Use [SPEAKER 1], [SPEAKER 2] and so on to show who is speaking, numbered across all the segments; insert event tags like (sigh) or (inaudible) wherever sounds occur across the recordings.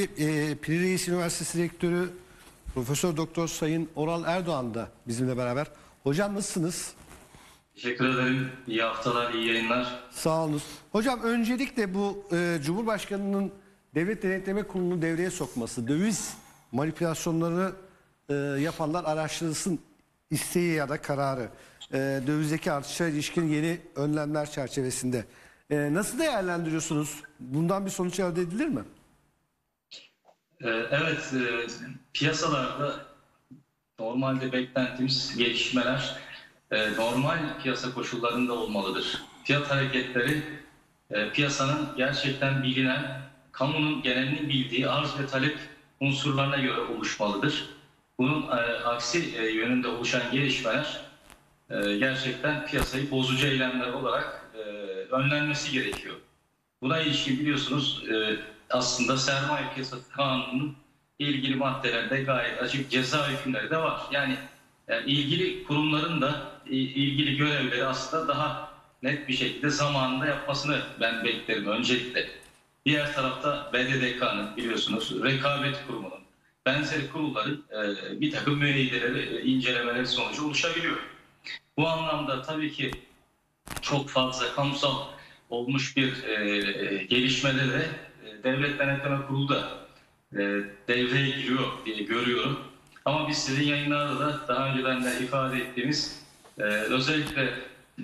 [SPEAKER 1] E, Piri Reis Üniversitesi Rektörü Profesör Doktor Sayın Oral Erdoğan da bizimle beraber. Hocam nasılsınız?
[SPEAKER 2] Teşekkür ederim. İyi haftalar, iyi yayınlar.
[SPEAKER 1] Sağ olunuz. Hocam öncelikle bu e, Cumhurbaşkanı'nın Devlet Denetleme Kurulu'nu devreye sokması, döviz manipülasyonları e, yapanlar araştırılsın isteği ya da kararı, e, dövizdeki artışa ilişkin yeni önlemler çerçevesinde. E, nasıl değerlendiriyorsunuz? Bundan bir sonuç elde edilir mi?
[SPEAKER 2] Ee, Evet, e, piyasalarda normalde beklentimiz gelişmeler e, normal piyasa koşullarında olmalıdır. Fiyat hareketleri e, piyasanın gerçekten bilinen, kamunun genelinin bildiği arz ve talep unsurlarına göre oluşmalıdır. Bunun aksi yönünde oluşan gelişmeler gerçekten piyasayı bozucu eylemler olarak önlenmesi gerekiyor. Buna ilişkin biliyorsunuz aslında sermaye piyasası kanununun ilgili maddelerinde gayet açık ceza hükümleri de var. Yani, yani ilgili kurumların da ilgili görevleri aslında daha net bir şekilde zamanında yapmasını ben beklerim öncelikle. Diğer tarafta BDDK'nın biliyorsunuz rekabet kurumunun benzeri kurulların e, bir takım müeyyideleri, e, incelemeleri sonucu oluşabiliyor. Bu anlamda tabii ki çok fazla kamusal olmuş bir e, gelişmede de e, Devlet Denetleme Kurulu da e, devreye giriyor diye görüyorum. Ama biz sizin yayınlarda da daha önceden de ifade ettiğimiz e, özellikle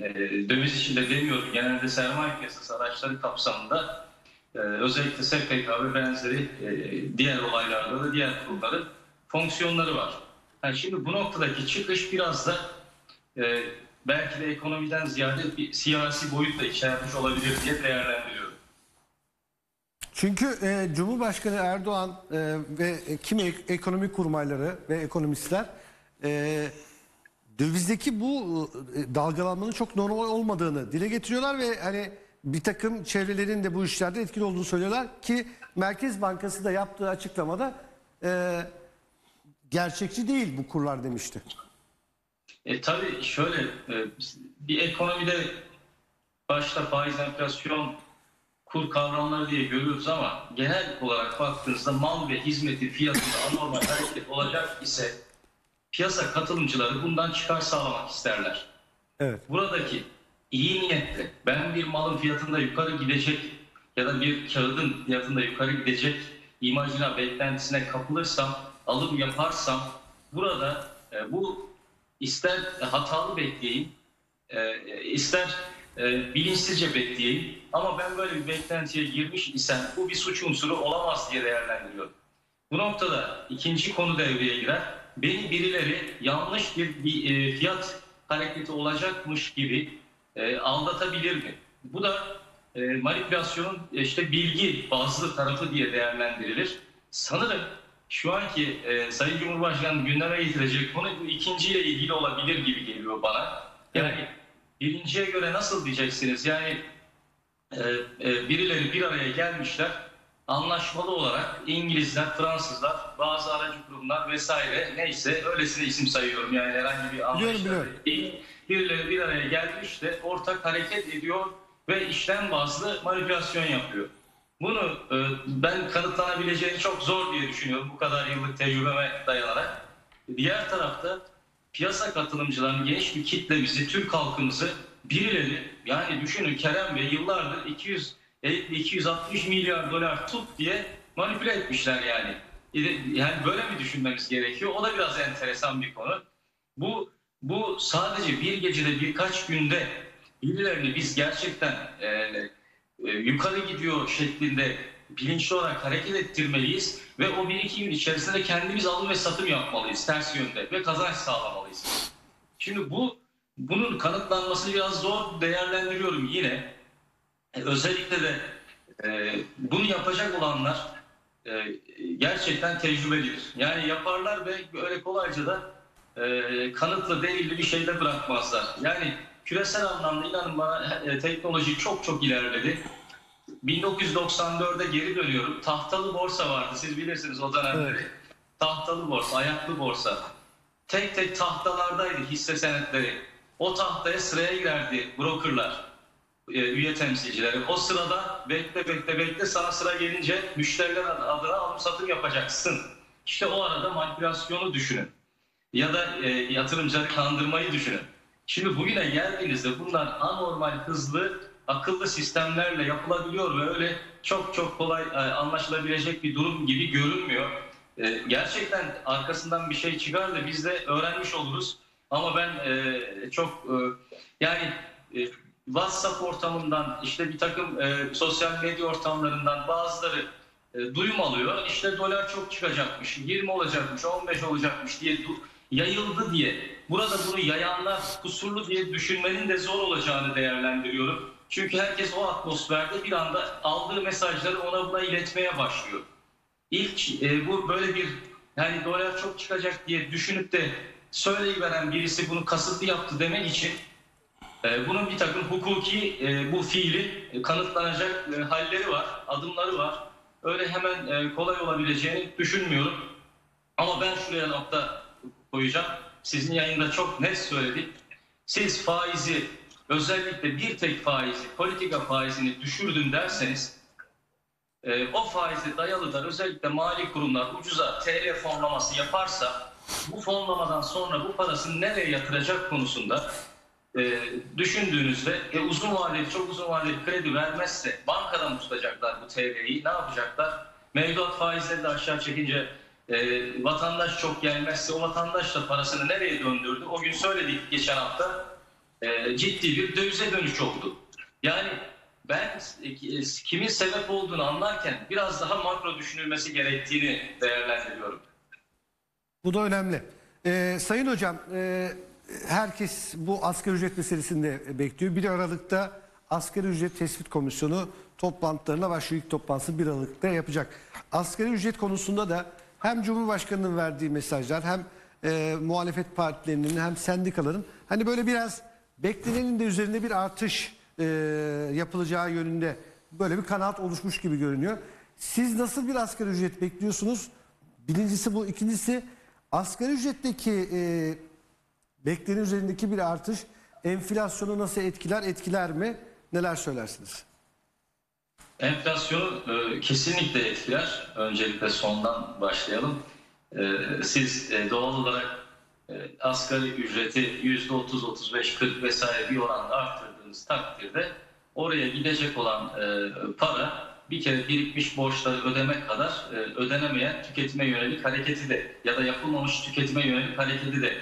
[SPEAKER 2] e, döviz içinde demiyorum genelde sermaye piyasası araçları kapsamında e, özellikle SPK ve benzeri e, diğer olaylarda da diğer kurumların fonksiyonları var. Yani şimdi bu noktadaki çıkış biraz da e, belki de ekonomiden ziyade bir siyasi boyut da içermiş olabilir diye değerlendiriyorum.
[SPEAKER 1] Çünkü e, Cumhurbaşkanı Erdoğan e, ve kimi ek- ekonomi kurmayları ve ekonomistler e, dövizdeki bu e, dalgalanmanın çok normal olmadığını dile getiriyorlar ve hani bir takım çevrelerin de bu işlerde etkili olduğunu söylüyorlar ki Merkez Bankası da yaptığı açıklamada e, gerçekçi değil bu kurlar demişti.
[SPEAKER 2] E, tabii şöyle e, bir ekonomide başta faiz enflasyon kur kavramları diye görüyoruz ama genel olarak baktığınızda mal ve hizmetin fiyatında anormal hareket olacak ise piyasa katılımcıları bundan çıkar sağlamak isterler.
[SPEAKER 1] Evet.
[SPEAKER 2] Buradaki iyi niyetle ben bir malın fiyatında yukarı gidecek ya da bir kağıdın fiyatında yukarı gidecek imajına, beklentisine kapılırsam, alım yaparsam burada e, bu ister hatalı bekleyeyim, e, ister e, bilinçsizce bekleyeyim ama ben böyle bir beklentiye girmiş isem bu bir suç unsuru olamaz diye değerlendiriyorum. Bu noktada ikinci konu devreye girer. Beni birileri yanlış bir, bir e, fiyat hareketi olacakmış gibi e, aldatabilir mi? Bu da e, manipülasyonun işte bilgi bazlı tarafı diye değerlendirilir. Sanırım şu anki e, Sayın Cumhurbaşkanı gündeme getirecek konu ikinciyle ilgili olabilir gibi geliyor bana. Yani birinciye göre nasıl diyeceksiniz? Yani e, e, birileri bir araya gelmişler anlaşmalı olarak İngilizler, Fransızlar, bazı aracı kurumlar vesaire neyse öylesine isim sayıyorum yani herhangi bir anlaşma
[SPEAKER 1] biliyorum.
[SPEAKER 2] değil. Birileri bir araya gelmiş de ortak hareket ediyor ve işlem bazlı manipülasyon yapıyor. Bunu e, ben kanıtlanabileceğini çok zor diye düşünüyorum bu kadar yıllık tecrübeme dayanarak. Diğer tarafta piyasa katılımcılarının geniş bir kitlemizi, Türk halkımızı birileri yani düşünün Kerem Bey yıllardır 200 260 milyar dolar tut diye manipüle etmişler yani. Yani böyle mi düşünmemiz gerekiyor? O da biraz enteresan bir konu. Bu bu sadece bir gecede birkaç günde birilerini biz gerçekten e, e, yukarı gidiyor şeklinde bilinçli olarak hareket ettirmeliyiz ve o bir iki gün içerisinde kendimiz alım ve satım yapmalıyız ters yönde ve kazanç sağlamalıyız. Şimdi bu bunun kanıtlanması biraz zor değerlendiriyorum yine. E, özellikle de e, bunu yapacak olanlar e, gerçekten tecrübelidir. Yani yaparlar ve öyle kolayca da e, kanıtlı değilli bir şey de bırakmazlar. Yani küresel anlamda inanın bana e, teknoloji çok çok ilerledi. 1994'e geri dönüyorum. Tahtalı borsa vardı. Siz bilirsiniz o dönemleri.
[SPEAKER 1] Evet.
[SPEAKER 2] Tahtalı borsa, ayaklı borsa. Tek tek tahtalardaydı hisse senetleri. O tahtaya sıraya girerdi brokerlar. e, üye temsilcileri. O sırada bekle bekle bekle sana sıra gelince müşteriler adına alım satım yapacaksın. İşte o arada manipülasyonu düşünün. Ya da e, yatırımcıları kandırmayı düşünün. Şimdi bugüne geldiğinizde bunlar anormal hızlı akıllı sistemlerle yapılabiliyor ve öyle çok çok kolay e, anlaşılabilecek bir durum gibi görünmüyor. E, gerçekten arkasından bir şey çıkar da biz de öğrenmiş oluruz. Ama ben e, çok yani WhatsApp ortamından işte bir takım sosyal medya ortamlarından bazıları duyum alıyor. İşte dolar çok çıkacakmış, 20 olacakmış, 15 olacakmış diye yayıldı diye. Burada bunu yayanlar kusurlu diye düşünmenin de zor olacağını değerlendiriyorum. Çünkü herkes o atmosferde bir anda aldığı mesajları ona buna iletmeye başlıyor. İlk e, bu böyle bir yani dolar çok çıkacak diye düşünüp de söyleyiveren birisi bunu kasıtlı yaptı demek için e, bunun bir takım hukuki e, bu fiili e, kanıtlanacak e, halleri var, adımları var. Öyle hemen e, kolay olabileceğini düşünmüyorum. Ama ben şuraya nokta koyacağım. Sizin yayında çok net söyledik. Siz faizi özellikle bir tek faizi, politika faizini düşürdüm derseniz e, o faize dayalı da özellikle mali kurumlar ucuza TL fonlaması yaparsa bu fonlamadan sonra bu parasını nereye yatıracak konusunda e, düşündüğünüzde e, uzun vadeli çok uzun vadeli kredi vermezse bankadan tutacaklar bu TL'yi ne yapacaklar? Mevduat faizleri de aşağı çekince e, vatandaş çok gelmezse o vatandaş da parasını nereye döndürdü? O gün söyledik geçen hafta e, ciddi bir dövize dönüş oldu. Yani ben e, kimin sebep olduğunu anlarken biraz daha makro düşünülmesi gerektiğini değerlendiriyorum.
[SPEAKER 1] Bu da önemli. Ee, Sayın Hocam, e, herkes bu asgari ücret meselesini de bekliyor. 1 Aralık'ta Asgari Ücret Tespit Komisyonu toplantılarına başlıyor. İlk toplantısı 1 Aralık'ta yapacak. Asgari ücret konusunda da hem Cumhurbaşkanı'nın verdiği mesajlar hem e, muhalefet partilerinin hem sendikaların hani böyle biraz beklenenin de üzerinde bir artış e, yapılacağı yönünde böyle bir kanaat oluşmuş gibi görünüyor. Siz nasıl bir asgari ücret bekliyorsunuz? Birincisi bu. ikincisi asgari ücretteki e, beklenen üzerindeki bir artış enflasyonu nasıl etkiler, etkiler mi? Neler söylersiniz?
[SPEAKER 2] Enflasyonu e, kesinlikle etkiler. Öncelikle sondan başlayalım. E, siz e, doğal olarak asgari ücreti yüzde 30, 35, 40 vesaire bir oranda arttırdığınız takdirde oraya gidecek olan e, para bir kere birikmiş borçları ödemek kadar e, ödenemeyen tüketime yönelik hareketi de ya da yapılmamış tüketime yönelik hareketi de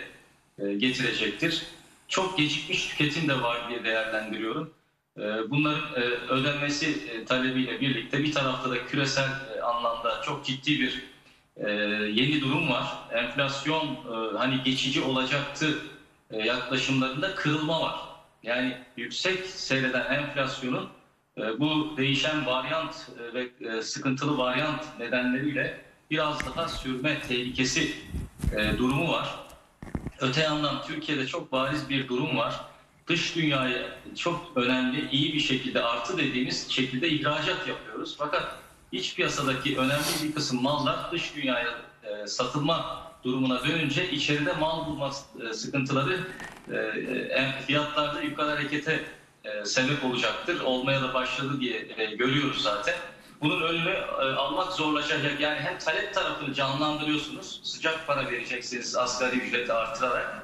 [SPEAKER 2] e, getirecektir. Çok gecikmiş tüketim de var diye değerlendiriyorum. E, Bunların e, ödenmesi e, talebiyle birlikte bir tarafta da küresel e, anlamda çok ciddi bir e, yeni durum var. Enflasyon e, hani geçici olacaktı e, yaklaşımlarında kırılma var. Yani yüksek seyreden enflasyonun e, bu değişen varyant ve sıkıntılı varyant nedenleriyle biraz daha sürme tehlikesi durumu var. Öte yandan Türkiye'de çok bariz bir durum var. Dış dünyaya çok önemli, iyi bir şekilde artı dediğimiz şekilde ihracat yapıyoruz. Fakat iç piyasadaki önemli bir kısım mallar dış dünyaya e, satılma durumuna dönünce içeride mal bulma e, sıkıntıları e, e, fiyatlarda yukarı harekete e, sebep olacaktır. Olmaya da başladı diye e, görüyoruz zaten. Bunun önünü e, almak zorlaşacak. Yani hem talep tarafını canlandırıyorsunuz, sıcak para vereceksiniz asgari ücreti artırarak.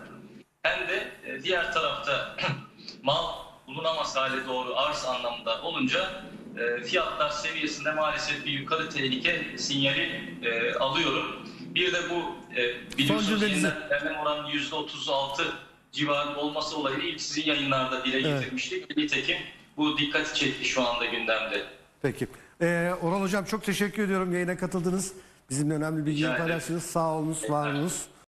[SPEAKER 2] Hem de e, diğer tarafta (clears throat) mal bulunamaz hale doğru arz anlamında olunca e, fiyatlar seviyesinde maalesef bir yukarı tehlike sinyali e, alıyorum. Bir de bu e, biliyorsunuz yeniden vermem oranı %36 civarında olması olayını ilk sizin yayınlarda dile
[SPEAKER 1] Evet.
[SPEAKER 2] getirmiştik. Nitekim bu dikkati çekti şu anda gündemde.
[SPEAKER 1] Peki. Ee, Oral Hocam çok teşekkür ediyorum yayına katıldınız. Bizimle önemli
[SPEAKER 2] ederim.
[SPEAKER 1] paylaştınız. Sağ olunuz, var olunuz.